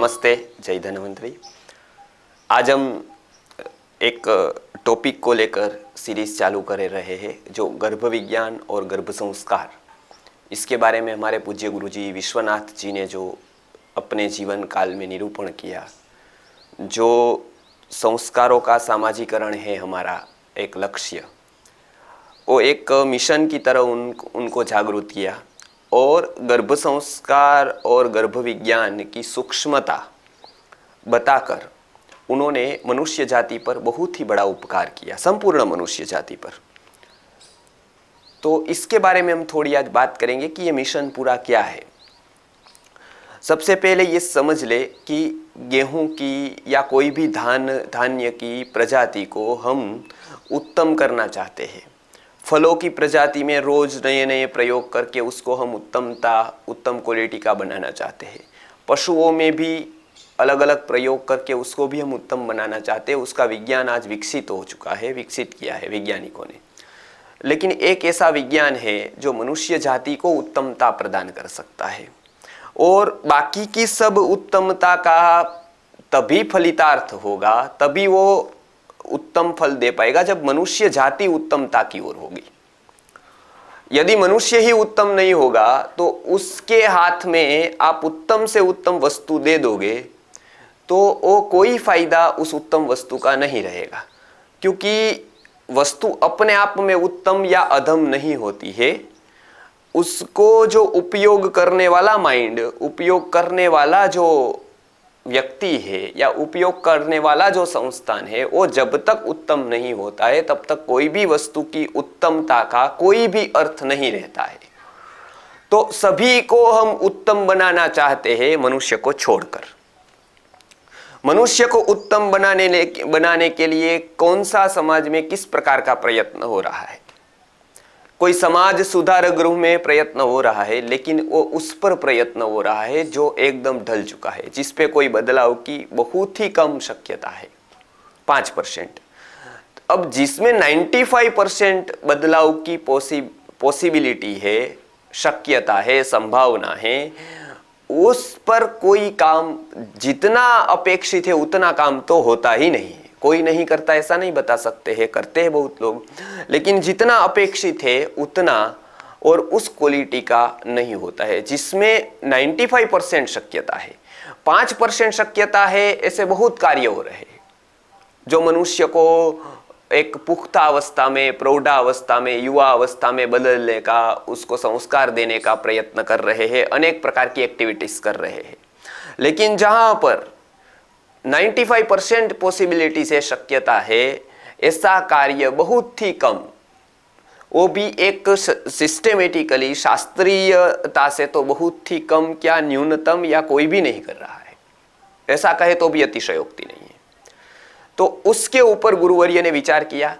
नमस्ते, जय धनवंतरी। आज हम एक टॉपिक को लेकर सीरीज़ चालू कर रहे हैं, जो गर्भ विज्ञान और गर्भ संस्कार इसके बारे में हमारे पूज्य गुरुजी विश्वनाथ जी ने जो अपने जीवन काल में निरूपण किया, जो संस्कारों का सामाजिकरण है हमारा एक लक्ष्य। वो एक मिशन की तरह उन, उनको जागरूक किया। और गर्भ संस्कार और गर्भ विज्ञान की सूक्ष्मता बताकर उन्होंने मनुष्य जाति पर बहुत ही बड़ा उपकार किया, संपूर्ण मनुष्य जाति पर। तो इसके बारे में हम थोड़ी आज बात करेंगे कि ये मिशन पूरा क्या है। सबसे पहले ये समझ ले कि गेहूँ की या कोई भी धान, धान्य की प्रजाति को हम उत्तम करना चाहते हैं। फलों की प्रजाति में रोज नए नए प्रयोग करके उसको हम उत्तमता, उत्तम क्वालिटी का बनाना चाहते हैं। पशुओं में भी अलग अलग प्रयोग करके उसको भी हम उत्तम बनाना चाहते हैं। उसका विज्ञान आज विकसित हो चुका है, विकसित किया है वैज्ञानिकों ने। लेकिन एक ऐसा विज्ञान है जो मनुष्य जाति को उत्तमता प्रदान कर सकता है। और बाकी की सब उत्तमता का तभी फलितार्थ होगा, तभी वो उत्तम फल दे पाएगा जब मनुष्य जाति उत्तमता की ओर होगी। यदि मनुष्य ही उत्तम नहीं होगा तो उसके हाथ में आप उत्तम से उत्तम वस्तु दे दोगे तो वो कोई फ़ायदा उस उत्तम वस्तु का नहीं रहेगा। क्योंकि वस्तु अपने आप में उत्तम या अधम नहीं होती है। उसको जो उपयोग करने वाला माइंड उपयोग करने वाला जो व्यक्ति है या उपयोग करने वाला जो संस्थान है, वो जब तक उत्तम नहीं होता है, तब तक कोई भी वस्तु की उत्तमता का कोई भी अर्थ नहीं रहता है। तो सभी को हम उत्तम बनाना चाहते हैं मनुष्य को छोड़कर। मनुष्य को उत्तम बनाने बनाने के लिए कौन सा समाज में किस प्रकार का प्रयत्न हो रहा है? कोई समाज सुधार गृह में प्रयत्न हो रहा है, लेकिन वो उस पर प्रयत्न हो रहा है जो एकदम ढल चुका है, जिस पे कोई बदलाव की बहुत ही कम शक्यता है, पाँच परसेंट। अब जिसमें 95 परसेंट बदलाव की पॉसि, पॉसिबिलिटी है, शक्यता है, संभावना है, उस पर कोई काम जितना अपेक्षित है उतना काम तो होता ही नहीं। कोई नहीं करता, ऐसा नहीं बता सकते हैं, करते हैं बहुत लोग। लेकिन जितना अपेक्षित है, उतना और उस क्वालिटी का नहीं होता है, जिसमें 95 परसेंट शक्यता है। पाँच परसेंट शक्यता है, ऐसे बहुत कार्य हो रहे जो मनुष्य को एक पुख्ता अवस्था में, प्रौढ़ा अवस्था में, युवा अवस्था में बदलने का, उसको संस्कार देने का प्रयत्न कर रहे हैं, अनेक प्रकार की एक्टिविटीज़ कर रहे हैं। लेकिन जहाँ पर 95 परसेंट पॉसिबिलिटी से शक्यता है, ऐसा कार्य बहुत ही कम। वो भी एक सिस्टेमेटिकली शास्त्रीयता से तो बहुत ही कम क्या न्यूनतम या कोई भी नहीं कर रहा है। ऐसा कहे तो भी अतिशयोक्ति नहीं है। तो उसके ऊपर गुरुवर्य ने विचार किया,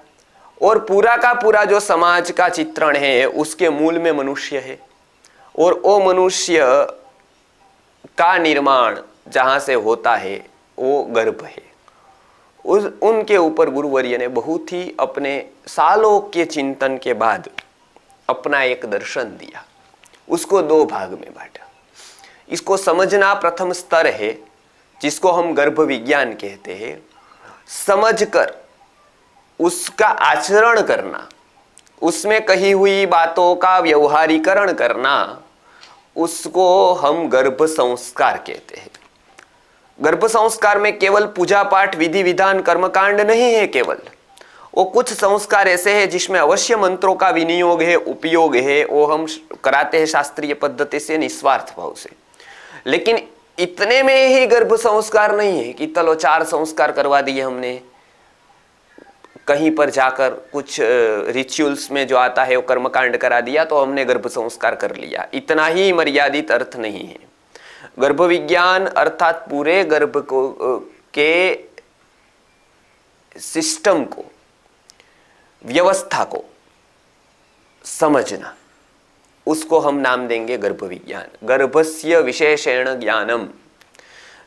और पूरा का पूरा जो समाज का चित्रण है, उसके मूल में मनुष्य है। और वो मनुष्य का निर्माण जहाँ से होता है वो गर्भ है। उस, उनके ऊपर गुरुवर्य ने बहुत ही अपने सालों के चिंतन के बाद अपना एक दर्शन दिया। उसको दो भाग में बांटा। इसको समझना प्रथम स्तर है, जिसको हम गर्भ विज्ञान कहते हैं। समझकर उसका आचरण करना, उसमें कही हुई बातों का व्यवहारीकरण करना, उसको हम गर्भ संस्कार कहते हैं। गर्भ संस्कार में केवल पूजा पाठ विधि विधान कर्मकांड नहीं है केवल। वो कुछ संस्कार ऐसे हैं जिसमें अवश्य मंत्रों का विनियोग है, उपयोग है, वो हम कराते हैं शास्त्रीय पद्धति से, निस्वार्थ भाव से। लेकिन इतने में ही गर्भ संस्कार नहीं है कि चलो चार संस्कार करवा दिए हमने। कहीं पर जाकर कुछ रिचुअल्स में जो आता है वो कर्मकांड करा दिया तो हमने गर्भ संस्कार कर लिया। इतना ही मर्यादित अर्थ नहीं है। गर्भ विज्ञान अर्थात पूरे गर्भ को के सिस्टम को, व्यवस्था को समझना, उसको हम नाम देंगे गर्भ विज्ञान गर्भस्य विशेषण ज्ञानम।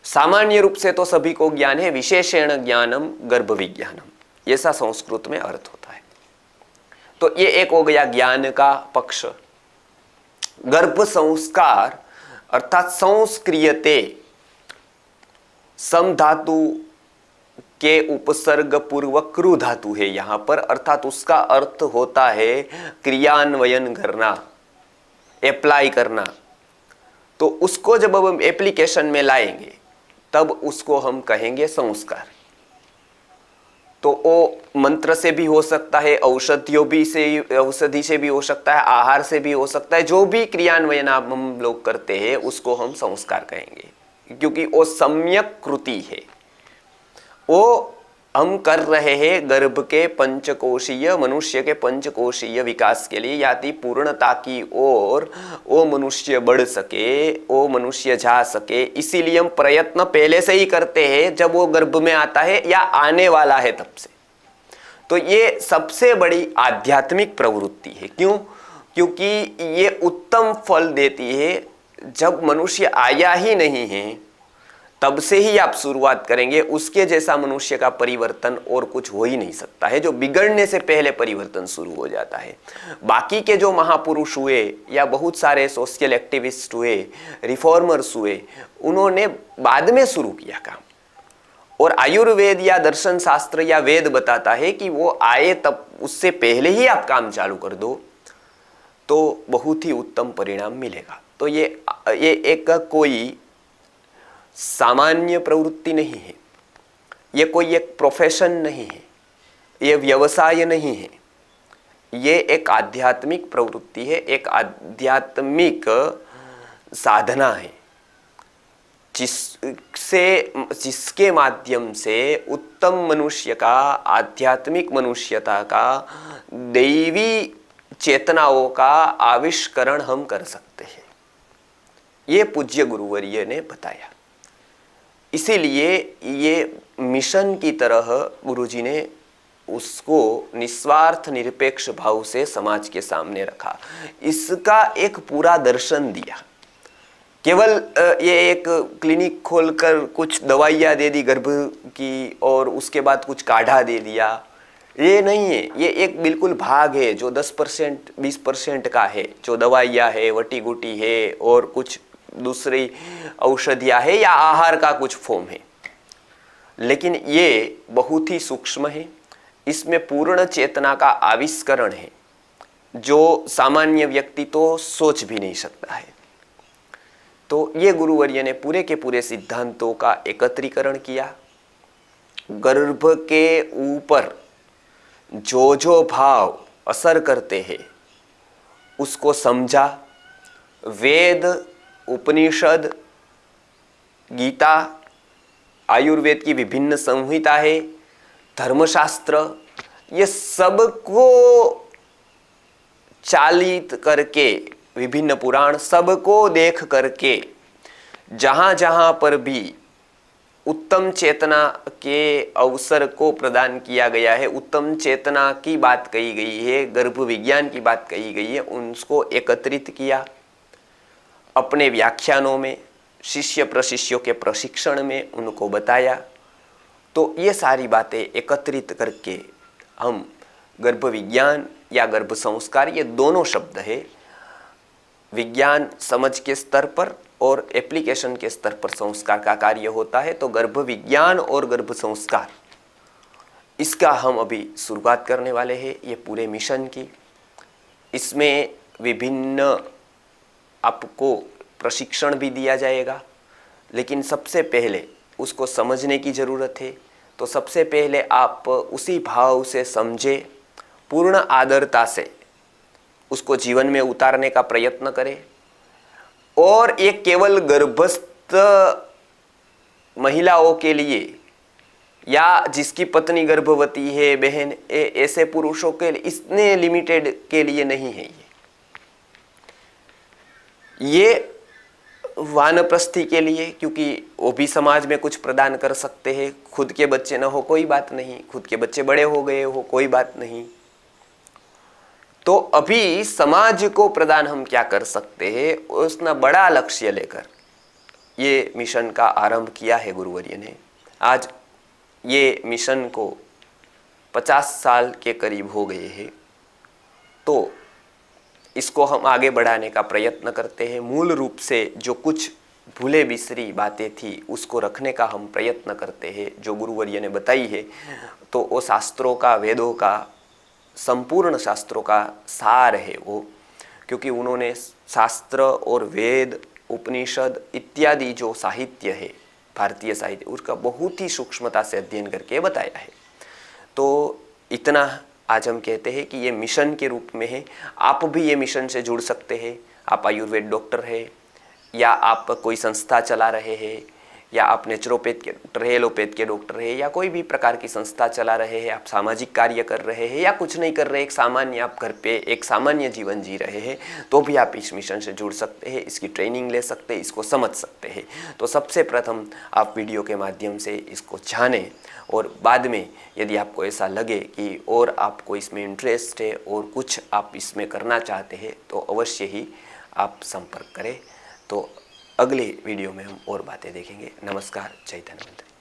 सामान्य रूप से तो सभी को ज्ञान है, विशेषण ज्ञानम गर्भ विज्ञानम ऐसा संस्कृत में अर्थ होता है। तो ये एक हो गया ज्ञान का पक्ष। गर्भ संस्कार अर्थात संस्क्रियते। सम धातु के उपसर्ग पूर्वक क्रु धातु है यहाँ पर, अर्थात उसका अर्थ होता है क्रियान्वयन करना अप्लाई करना। तो उसको जब हम एप्लीकेशन में लाएँगे, तब उसको हम कहेंगे संस्कार। तो वो मंत्र से भी हो सकता है, औषधियों भी से, औषधि से भी हो सकता है, आहार से भी हो सकता है, जो भी क्रियान्वयन आप हम लोग करते हैं, उसको हम संस्कार कहेंगे। क्योंकि वो सम्यक कृति है। वो हम कर रहे हैं गर्भ के पंचकोशीय, मनुष्य के पंचकोशीय विकास के लिए याति पूर्णता की ओर। वो मनुष्य बढ़ सके वो मनुष्य जा सके। इसीलिए हम प्रयत्न पहले से ही करते हैं, जब वो गर्भ में आता है या आने वाला है तब से। तो ये सबसे बड़ी आध्यात्मिक प्रवृत्ति है। क्यों? क्योंकि ये उत्तम फल देती है। जब मनुष्य आया ही नहीं है तब से ही आप शुरुआत करेंगे, उसके जैसा मनुष्य का परिवर्तन और कुछ हो ही नहीं सकता है, जो बिगड़ने से पहले परिवर्तन शुरू हो जाता है। बाकी के जो महापुरुष हुए या बहुत सारे सोशल एक्टिविस्ट हुए रिफॉर्मर्स हुए, उन्होंने बाद में शुरू किया काम। और आयुर्वेद या दर्शन शास्त्र या वेद बताता है कि वो आए तब, उससे पहले ही आप काम चालू कर दो तो बहुत ही उत्तम परिणाम मिलेगा। तो ये ये एक कोई सामान्य प्रवृत्ति नहीं है। ये कोई एक प्रोफेशन नहीं है। ये व्यवसाय नहीं है। ये एक आध्यात्मिक प्रवृत्ति है। एक आध्यात्मिक साधना है। जिससे जिसके माध्यम से उत्तम मनुष्य का, आध्यात्मिक मनुष्यता का, दैवी चेतनाओं का आविष्करण हम कर सकते हैं। ये पूज्य गुरुवर्य ने बताया। इसीलिए ये मिशन की तरह गुरुजी ने उसको निस्वार्थ निरपेक्ष भाव से समाज के सामने रखा। इसका एक पूरा दर्शन दिया। केवल ये एक क्लिनिक खोलकर कुछ दवाइयाँ दे दी गर्भ की और उसके बाद कुछ काढ़ा दे दिया। ये नहीं है। ये एक बिल्कुल भाग है जो 10 परसेंट, बीस परसेंट का है। जो दवाइयाँ है वटी गुटी है और कुछ दूसरी औषधियाँ है या आहार का कुछ फॉर्म है। लेकिन ये बहुत ही सूक्ष्म है। इसमें पूर्ण चेतना का आविष्करण है, जो सामान्य व्यक्ति तो सोच भी नहीं सकता है। तो ये गुरुवर्य ने पूरे के पूरे सिद्धांतों का एकत्रीकरण किया। गर्भ के ऊपर जो जो भाव असर करते हैं, उसको समझा। वेद उपनिषद, गीता, आयुर्वेद की विभिन्न संहिता है, धर्मशास्त्र, ये सबको चालित करके, विभिन्न पुराण सबको देख करके जहाँ जहाँ पर भी उत्तम चेतना के अवसर को प्रदान किया गया है, उत्तम चेतना की बात कही गई है गर्भ विज्ञान की बात कही गई है, उनको एकत्रित किया। अपने व्याख्यानों में, शिष्य प्रशिष्यों के प्रशिक्षण में उनको बताया। तो ये सारी बातें एकत्रित करके हम गर्भ विज्ञान या गर्भ संस्कार ये दोनों शब्द है। विज्ञान समझ के स्तर पर और एप्लीकेशन के स्तर पर संस्कार का कार्य होता है तो गर्भ विज्ञान और गर्भ संस्कार इसका हम अभी शुरुआत करने वाले हैं, ये पूरे मिशन की। इसमें विभिन्न आपको प्रशिक्षण भी दिया जाएगा। लेकिन सबसे पहले उसको समझने की ज़रूरत है। तो सबसे पहले आप उसी भाव से समझे, पूर्ण आदरता से उसको जीवन में उतारने का प्रयत्न करें। और ये केवल गर्भस्थ महिलाओं के लिए या जिसकी पत्नी गर्भवती है, बहन ऐसे पुरुषों के लिए इतने लिमिटेड के लिए नहीं है ये। ये वानप्रस्थी के लिए, क्योंकि वो भी समाज में कुछ प्रदान कर सकते हैं। खुद के बच्चे ना हो, कोई बात नहीं। खुद के बच्चे बड़े हो गए हो, कोई बात नहीं। तो अभी समाज को प्रदान हम क्या कर सकते हैं, उसना बड़ा लक्ष्य लेकर। ये मिशन का आरंभ किया है गुरुवर्य ने। आज ये मिशन को 50 साल के करीब हो गए हैं। तो इसको हम आगे बढ़ाने का प्रयत्न करते हैं। मूल रूप से जो कुछ भूले बिसरी बातें थी, उसको रखने का हम प्रयत्न करते हैं, जो गुरुवर्य ने बताई है। तो वो शास्त्रों का, वेदों का, संपूर्ण शास्त्रों का सार है वो, क्योंकि उन्होंने शास्त्र और वेद, उपनिषद इत्यादि जो साहित्य है, भारतीय साहित्य, उसका बहुत ही सूक्ष्मता से अध्ययन करके बताया है। तो इतना आज हम कहते हैं कि ये मिशन के रूप में है। आप भी ये मिशन से जुड़ सकते हैं। आप आयुर्वेद डॉक्टर है या आप कोई संस्था चला रहे हैं। या आप नेचुरोपैथ के डॉक्टर है एलोपैथ के डॉक्टर है, या कोई भी प्रकार की संस्था चला रहे हैं, आप सामाजिक कार्य कर रहे हैं, या कुछ नहीं कर रहे, एक सामान्य आप घर पे एक सामान्य जीवन जी रहे हैं तो भी आप इस मिशन से जुड़ सकते हैं, इसकी ट्रेनिंग ले सकते हैं, इसको समझ सकते हैं। तो सबसे प्रथम आप वीडियो के माध्यम से इसको जानें और बाद में यदि आपको ऐसा लगे कि और आपको इसमें इंटरेस्ट है और कुछ आप इसमें करना चाहते हैं तो अवश्य ही आप संपर्क करें। तो अगले वीडियो में हम और बातें देखेंगे। नमस्कार चैतन्य मंत्री